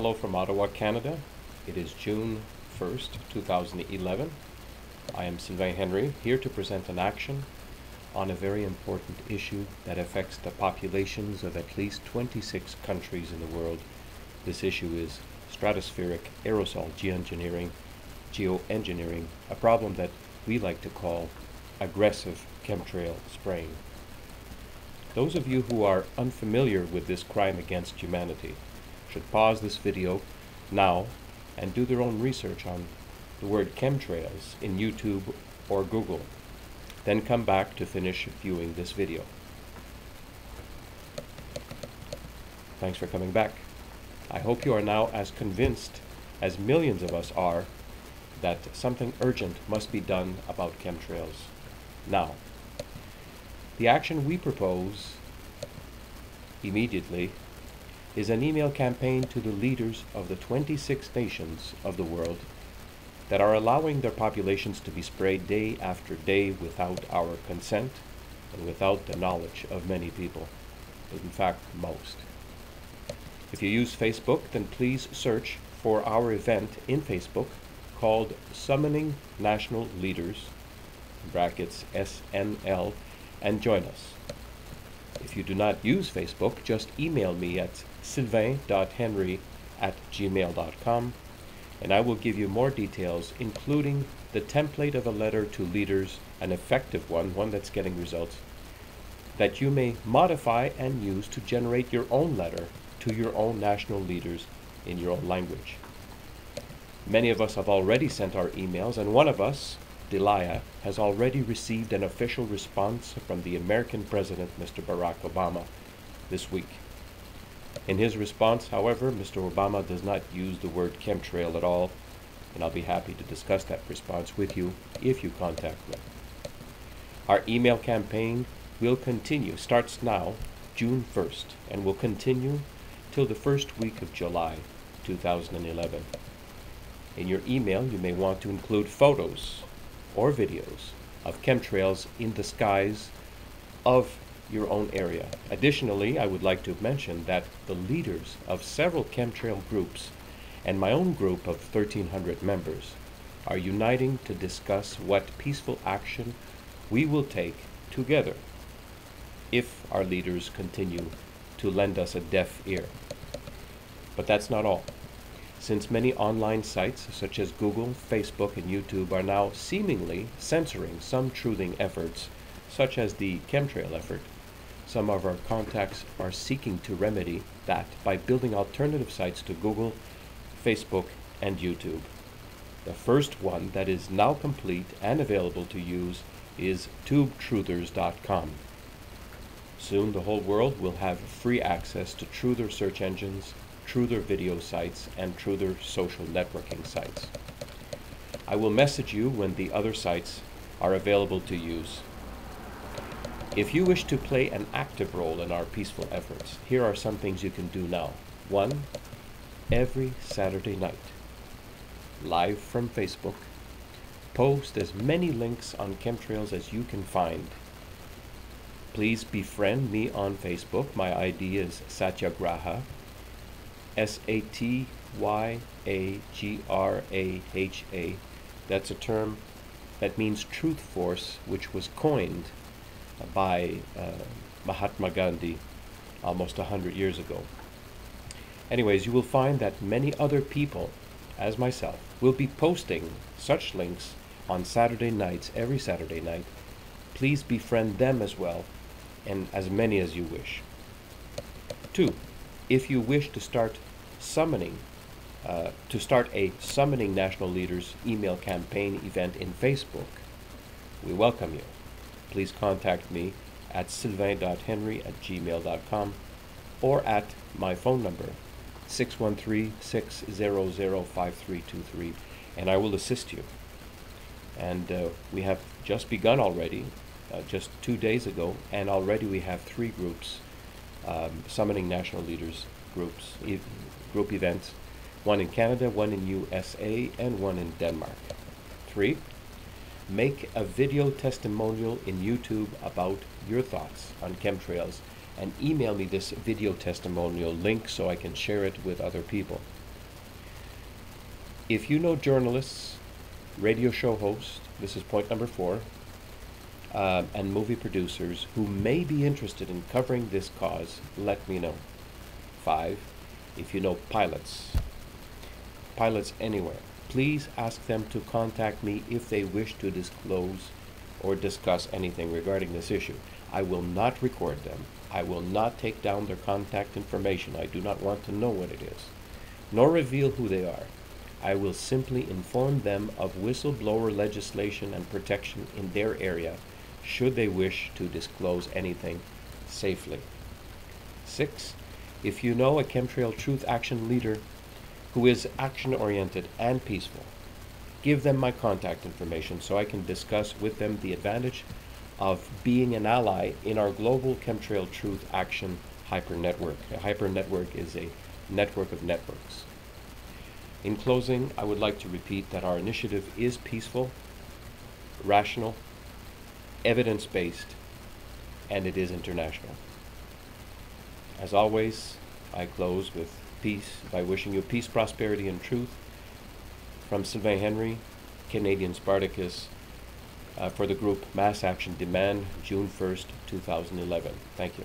Hello from Ottawa, Canada. It is June 1st, 2011. I am Sylvain Henry, here to present an action on a very important issue that affects the populations of at least 26 countries in the world. This issue is stratospheric aerosol geoengineering, geoengineering, a problem that we like to call aggressive chemtrail spraying. Those of you who are unfamiliar with this crime against humanity should pause this video now and do their own research on the word chemtrails in YouTube or Google. Then come back to finish viewing this video. Thanks for coming back. I hope you are now as convinced as millions of us are that something urgent must be done about chemtrails now. The action we propose immediately is an email campaign to the leaders of the 26 nations of the world that are allowing their populations to be sprayed day after day without our consent and without the knowledge of many people, in fact, most. If you use Facebook, then please search for our event in Facebook called Summoning National Leaders, brackets SNL, and join us. If you do not use Facebook, just email me at sylvain.henry at gmail.com and I will give you more details, including the template of a letter to leaders, an effective one, one that's getting results, that you may modify and use to generate your own letter to your own national leaders in your own language. Many of us have already sent our emails, and one of us, Delia, has already received an official response from the American President, Mr. Barack Obama, this week. In his response, however, Mr. Obama does not use the word chemtrail at all, and I'll be happy to discuss that response with you if you contact me. Our email campaign will continue, starts now, June 1st, and will continue till the first week of July 2011. In your email, you may want to include photos or videos of chemtrails in the skies of your own area. Additionally, I would like to mention that the leaders of several chemtrail groups and my own group of 1,300 members are uniting to discuss what peaceful action we will take together if our leaders continue to lend us a deaf ear. But that's not all. Since many online sites such as Google, Facebook, and YouTube are now seemingly censoring some truthing efforts, such as the chemtrail effort, some of our contacts are seeking to remedy that by building alternative sites to Google, Facebook, and YouTube. The first one that is now complete and available to use is tubetruthers.com. Soon the whole world will have free access to Truther search engines, Truther video sites, and Truther social networking sites. I will message you when the other sites are available to use. If you wish to play an active role in our peaceful efforts, here are some things you can do now. One, every Saturday night, live from Facebook, post as many links on chemtrails as you can find. Please befriend me on Facebook. My ID is Satyagraha, S A T Y A G R A H A. That's a term that means truth force, which was coined by uh, Mahatma Gandhi almost a hundred years ago. Anyways, you will find that many other people, as myself, will be posting such links on Saturday nights, every Saturday night. Please befriend them as well, and as many as you wish. Two, if you wish to start summoning, uh, to start a Summoning National Leaders email campaign event in Facebook, we welcome you please contact me at sylvain.henry at gmail.com or at my phone number 613-600-5323 and I will assist you. And uh, we have just begun already, uh, just two days ago, and already we have three groups, um, summoning national leaders groups, e group events, one in Canada, one in USA, and one in Denmark. Three, make a video testimonial in YouTube about your thoughts on chemtrails and email me this video testimonial link so I can share it with other people. If you know journalists, radio show hosts, this is point number four, um, and movie producers who may be interested in covering this cause, let me know. Five, if you know pilots, pilots anywhere, please ask them to contact me if they wish to disclose or discuss anything regarding this issue. I will not record them. I will not take down their contact information. I do not want to know what it is, nor reveal who they are. I will simply inform them of whistleblower legislation and protection in their area should they wish to disclose anything safely. Six, if you know a chemtrail truth action leader who is action oriented and peaceful, give them my contact information so I can discuss with them the advantage of being an ally in our global chemtrail truth action hyper network. A hyper network is a network of networks. In closing, I would like to repeat that our initiative is peaceful, rational, evidence based, and it is international. As always, I close with peace by wishing you peace, prosperity, and truth from Sylvain Henry, Canadian Spartacus, uh, for the group Mass Action Demand, June 1st, 2011. Thank you.